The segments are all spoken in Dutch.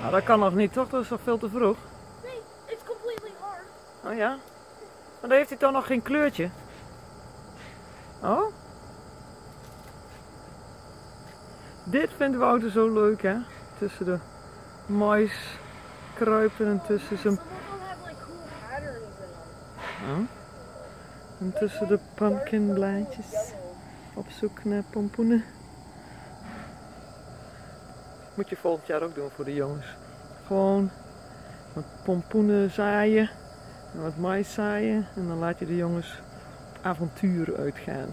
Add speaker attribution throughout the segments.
Speaker 1: Nou, dat kan nog niet, toch? Dat is nog veel te vroeg.
Speaker 2: Nee, it's completely hard.
Speaker 1: Oh ja? Maar dan heeft hij toch nog geen kleurtje? Oh? Dit vindt Wouter zo leuk, hè? Tussen de mais kruipen en tussen zijn... Oh? En tussen de pumpkinblaadjes. Op zoek naar pompoenen. Moet je volgend jaar ook doen voor de jongens. Gewoon wat pompoenen zaaien. En wat mais zaaien. En dan laat je de jongens op avontuur uitgaan.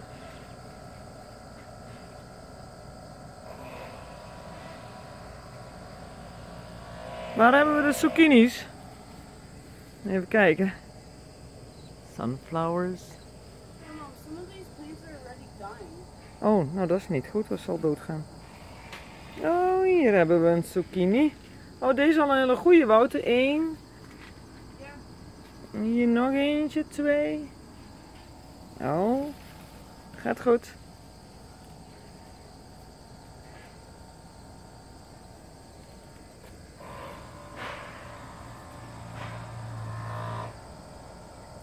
Speaker 1: Waar hebben we de zucchinis? Even kijken. Sunflowers.
Speaker 2: Yeah, Mom, some of these plants are already dying.
Speaker 1: Oh, nou dat is niet goed, dat zal doodgaan. Oh, hier hebben we een zucchini. Oh, deze is al een hele goede, Wouter. Eén.
Speaker 2: Ja.
Speaker 1: Hier nog eentje, twee. Oh, gaat goed.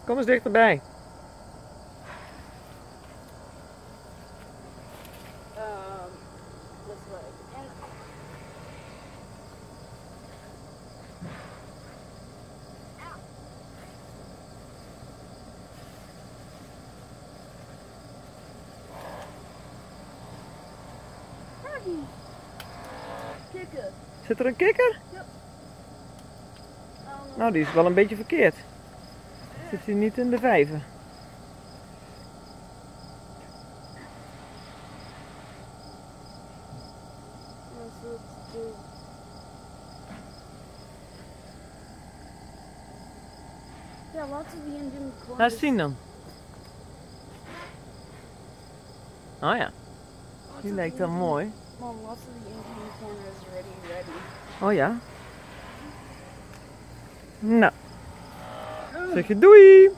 Speaker 1: Kom eens dichterbij.
Speaker 2: Kikker.
Speaker 1: Zit er een kikker?
Speaker 2: Um,
Speaker 1: Nou, die is wel een beetje verkeerd. Zit hij niet in de vijver?
Speaker 2: Let's, let's do. Yeah, lots of the Indian corn.
Speaker 1: Laat zien dan. Oh ja, die lijkt
Speaker 2: Indian-
Speaker 1: mooi.
Speaker 2: Mom, lots of the Indian corn is already ready.
Speaker 1: Oh ja. Nou, zeg je doei!